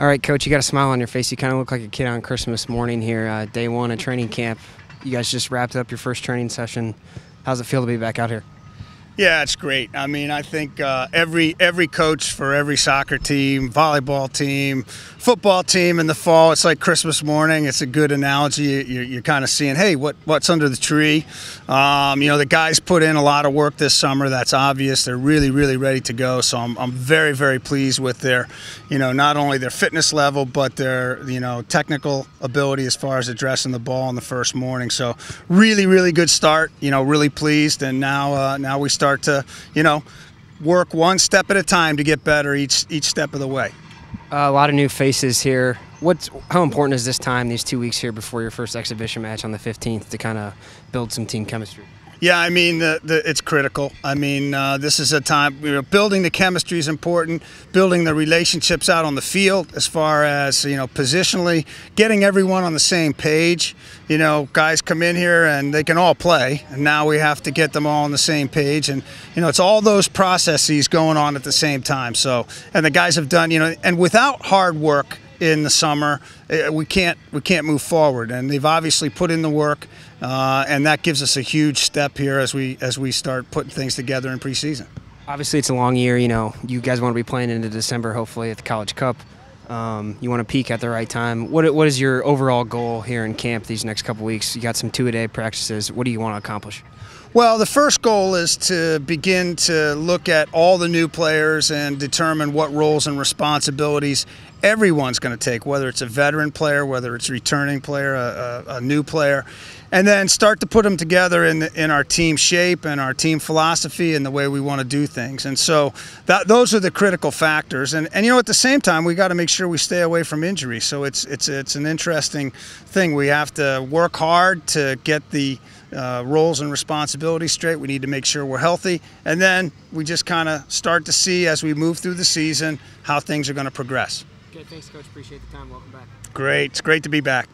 All right, coach, you got a smile on your face. You kind of look like a kid on Christmas morning here, uh, day one of training camp. You guys just wrapped up your first training session. How's it feel to be back out here? Yeah, it's great. I mean, I think uh, every every coach for every soccer team, volleyball team, football team in the fall, it's like Christmas morning. It's a good analogy. You're, you're kind of seeing, hey, what what's under the tree? Um, you know, the guys put in a lot of work this summer. That's obvious. They're really, really ready to go. So I'm, I'm very, very pleased with their, you know, not only their fitness level, but their, you know, technical ability as far as addressing the ball in the first morning. So really, really good start. You know, really pleased. And now, uh, now we start start to, you know, work one step at a time to get better each each step of the way. Uh, a lot of new faces here. What's how important is this time, these two weeks here before your first exhibition match on the 15th, to kind of build some team chemistry? Yeah, I mean, the, the, it's critical. I mean, uh, this is a time, you know, building the chemistry is important, building the relationships out on the field as far as, you know, positionally, getting everyone on the same page. You know, guys come in here and they can all play, and now we have to get them all on the same page. And, you know, it's all those processes going on at the same time. So, and the guys have done, you know, and without hard work, in the summer, eh, we can't we can't move forward. And they've obviously put in the work, uh, and that gives us a huge step here as we as we start putting things together in preseason. Obviously, it's a long year. You know, you guys want to be playing into December, hopefully at the College Cup. Um, you want to peak at the right time. What what is your overall goal here in camp these next couple weeks? You got some two a day practices. What do you want to accomplish? Well, the first goal is to begin to look at all the new players and determine what roles and responsibilities everyone's going to take, whether it's a veteran player, whether it's a returning player, a, a, a, new player, and then start to put them together in, in our team shape and our team philosophy and the way we want to do things. And so that, those are the critical factors. And, and you know, at the same time, we got to make sure we stay away from injury. So it's, it's, it's an interesting thing. We have to work hard to get the uh, roles and responsibilities straight. We need to make sure we're healthy. And then we just kind of start to see as we move through the season how things are going to progress. Okay, thanks, Coach. Appreciate the time. Welcome back. Great. It's great to be back.